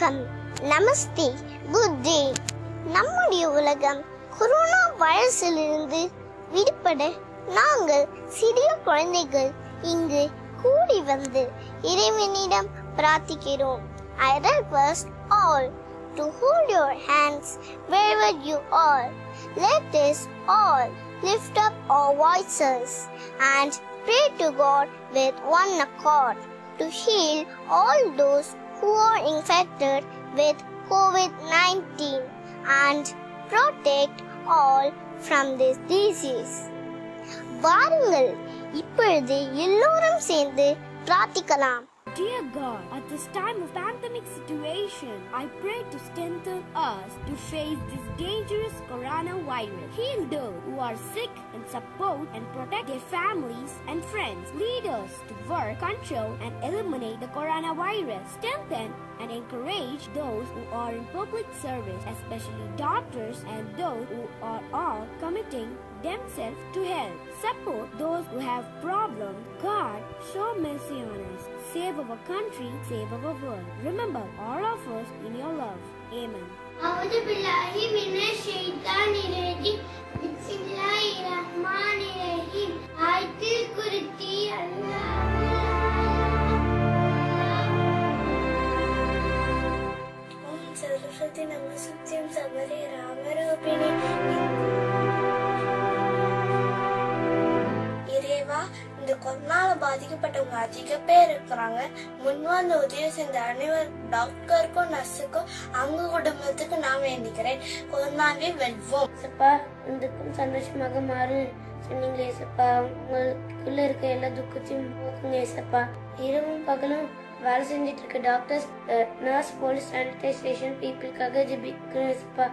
வணக்கம் நமஸ்தே குட் நம்முடைய உலகம் கொரோனா வைரஸிலிருந்து விடுபட நாங்கள் சிறிய குழந்தைகள் இங்கு கூடி வந்து இறைவனிடம் பிரார்த்திக்கிறோம் I request all to hold your hands wherever you are let us all lift up our voices and pray to God with one accord to heal all those who are infected with COVID 19 and protect all from this disease. வாருங்கள் இப்பொழுது எல்லோரும் சேர்ந்து பிரார்த்திக்கலாம் Dear God, at this time of pandemic situation, I pray to strengthen us to face this dangerous coronavirus. Heal those who are sick and support and protect their families and friends. Lead us to work, control, and eliminate the coronavirus. Strengthen and encourage those who are in public service, especially doctors and those who are all committing themselves to help. Support those who have problems. God, show mercy on us save our country, save our world. Remember all of us in your love. Amen. Om Sarasvati Namah Sutyam Samare Rama Rupini இந்த கொரோனால பாதிக்கப்பட்டவங்க அதிக பேர் இருக்கிறாங்க. முன் வந்து உதவி செஞ்ச அனைவர் டாக்டருக்கும் நர்ஸுக்கும் அவங்க குடும்பத்துக்கு நான் வேண்டிக்கிறேன். கொரோனாவை வெல்வோம். சப்பா இதுக்கும் சந்தோஷமாக மாறு. சொன்னீங்களே சப்பா உங்களுக்குள்ள இருக்க எல்லா துக்கத்தையும் போக்குங்க சப்பா இரவும் பகலும் வேலை செஞ்சுட்டு இருக்க டாக்டர்ஸ் நர்ஸ் போலீஸ் சானிடைசேஷன் பீப்புளுக்காக ஜிபிக்கணும் சப்பா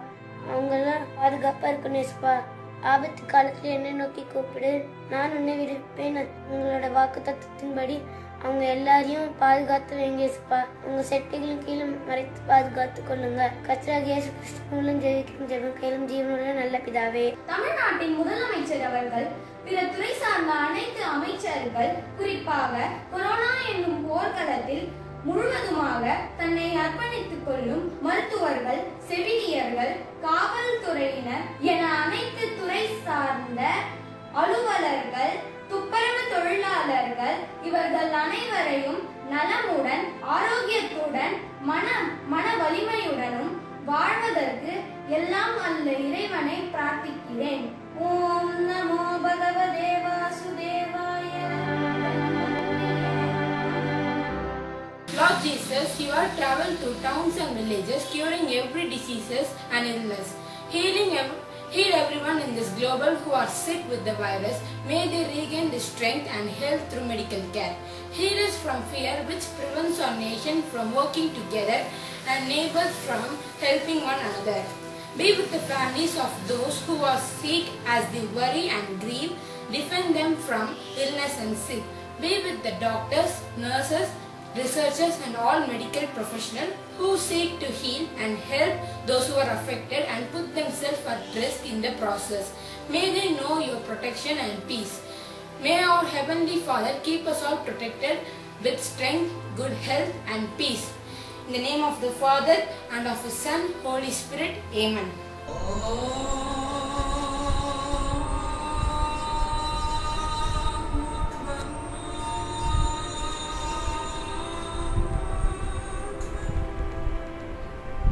அவங்கெல்லாம் பாதுகாப்பாக இருக்கணும் சப்பா ஆபத்து காலத்துல என்னை நோக்கி கூப்பிடு. நான் உன்னை விடுப்பேன். உங்களோட வாக்கு தத்துவத்தின்படி அவங்க எல்லாரையும் பாதுகாத்து வைங்க சப்பா உங்க செட்டைகளும் கீழே மறைத்து பாதுகாத்து கொள்ளுங்க. கச்சராக இயேசு கிருஷ்ணனும் ஜெயிக்கும் ஜெபம் கையிலும் ஜீவனுள்ள நல்ல பிதாவே. தமிழ்நாட்டின் முதலமைச்சர் அவர்கள் பிற துறை சார்ந்த அனைத்து அமைச்சர்கள் குறிப்பாக கொரோனா என்னும் போர்க்களத்தில் முழுவதுமாக தன்னை அர்ப்பணித்துக் கொள்ளும் மருத்துவர்கள் செவிலியர்கள் காவல்துறையினர் என அனைத்து துறை சார்ந்த அலுவலர்கள் துப்புரவு தொழிலாளர்கள் இவர்கள் அனைவரையும் நலமுடன் ஆரோக்கியத்துடன் மன மன வலிமையுடனும் வாழ்வதற்கு எல்லாம் அல்ல இறைவனை பிரார்த்திக்கிறேன். ஓம் நமோ பகவதே of Jesus, you are traveled to towns and villages, curing every diseases and illness, healing every Heal everyone in this global who are sick with the virus. May they regain their strength and health through medical care. Heal us from fear which prevents our nation from working together and neighbors from helping one another. Be with the families of those who are sick as they worry and grieve. Defend them from illness and sick. Be with the doctors, nurses, researchers and all medical professionals who seek to heal and help those who are affected and put themselves at risk in the process. May they know your protection and peace. May our Heavenly Father keep us all protected with strength, good health and peace. In the name of the Father and of His Son, Holy Spirit. Amen.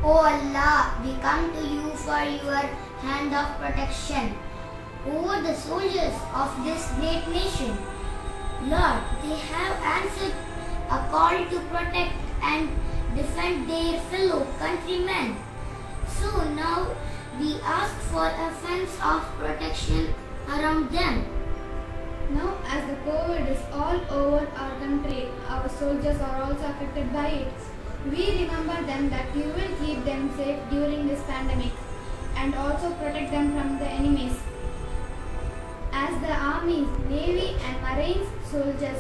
O Allah, we come to you for your hand of protection over the soldiers of this great nation. Lord, they have answered a call to protect and defend their fellow countrymen. So now we ask for a fence of protection around them. Now, as the COVID is all over our country, our soldiers are also affected by it. We remember them that you will keep them safe during this pandemic and also protect them from the enemies. As the army, navy, and marines soldiers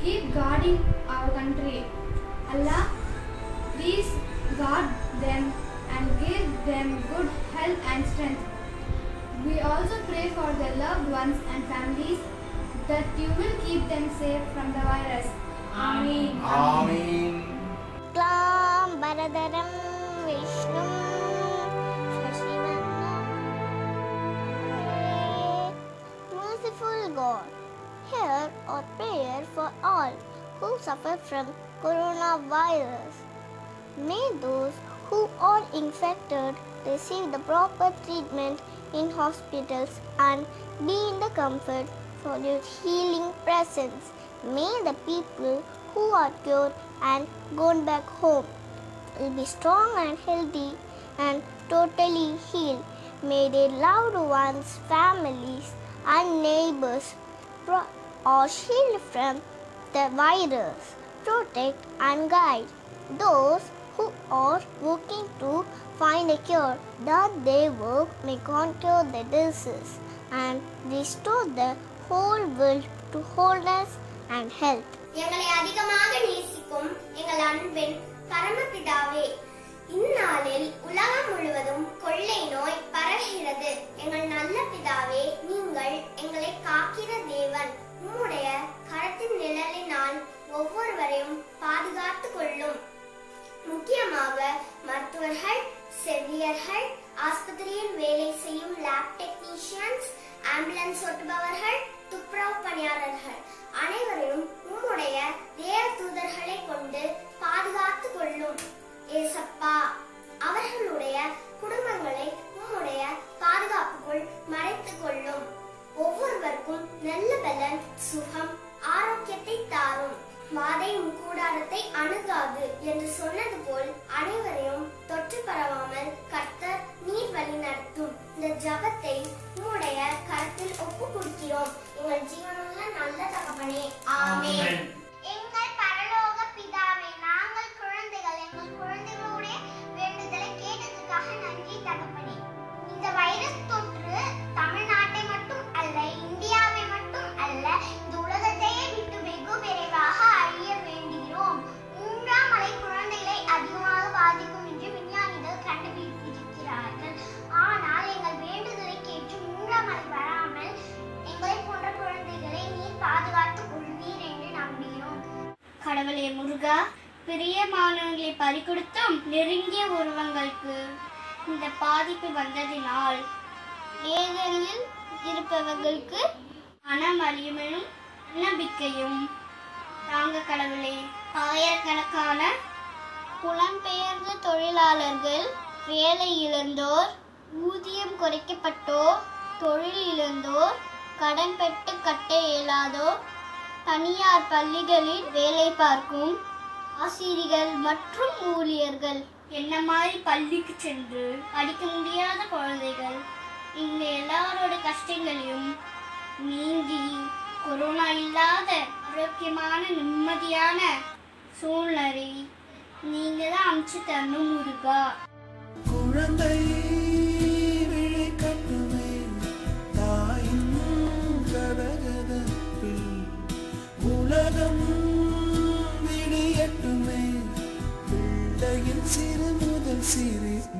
keep guarding our country, Allah, please guard them and give them good health and strength. We also pray for their loved ones and families that you will keep them safe from the virus. Amen. क्लां शुक्लाम्बरधरं विष्णुं शशिवर्णं Merciful God, hear our prayer for all who suffer from coronavirus. May those who are infected receive the proper treatment in hospitals and be in the comfort for your healing presence. May the people who are cured and gone back home will be strong and healthy and totally healed. May their loved ones, families, and neighbors pro- are shielded from the virus. Protect and guide those who are working to find a cure that their work may conquer the disease and restore the whole world to wholeness and health. எங்களை அதிகமாக நேசிக்கும் எங்கள் அன்பின் பரமபிதாவே இந்நாளில் உலகம் முழுவதும் கொள்ளை நோய் பரவுகிறது. எங்கள் நல்ல பிதாவே நீங்கள் எங்களை காக்கிற தேவன். உம்முடைய கரத்தின் நிழலினால் ஒவ்வொருவரையும் பாதுகாத்துக் கொள்ளும். முக்கியமாக மருத்துவர்கள் செவிலியர்கள் ஆஸ்பத்திரியில் வேலை செய்யும் லேப் டெக்னீஷியன்ஸ் ஆம்புலன்ஸ் ஓட்டுபவர்கள் துப்புரவு பணியாளர்கள் அனைவரையும் உம்முடைய தேவ தூதர்களை கொண்டு பாதுகாத்துக் கொள்ளும். ஏசப்பா அவர்களுடைய குடும்பங்களை உம்முடைய பாதுகாப்புக்குள் மறைத்துக் கொள்ளும். ஒவ்வொருவருக்கும் நல்ல பலன் சுகம் ஆரோக்கியத்தை தாரும். வாதையும் கூடாரத்தை அணுகாது என்று சொன்னது கடவுளே முருகா பிரியமானவர்களை பறிகொடுத்தும் நெருங்கிய உருவங்களுக்கு இந்த பாதிப்பு வந்ததினால் ஏதனில் இருப்பவர்களுக்கு மனம் அறியுமெனும் நம்பிக்கையும் தாங்க கடவுளே. ஆயிரக்கணக்கான புலம்பெயர்ந்த தொழிலாளர்கள் வேலை இழந்தோர் ஊதியம் குறைக்கப்பட்டோர் தொழில் இழந்தோர் கடன் பெற்று கட்ட இயலாதோர் தனியார் பள்ளிகளில் வேலை பார்க்கும் ஆசிரியர்கள் மற்றும் ஊழியர்கள். என்ன மாதிரி பள்ளிக்கு சென்று படிக்க முடியாத குழந்தைகள்? இந்த எல்லாரோட கஷ்டங்களையும் நீங்கி கொரோனா இல்லாத ஆரோக்கியமான நிம்மதியான சூழ்நிலை நீங்க தான் அமைச்சு தரணும் முருகா. குழந்தை Siri, more than Siri.